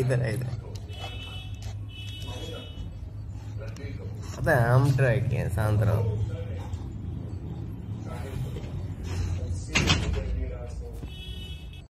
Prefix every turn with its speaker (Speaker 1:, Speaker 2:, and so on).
Speaker 1: इधर है इधर।
Speaker 2: अबे हम ट्राई किए शांत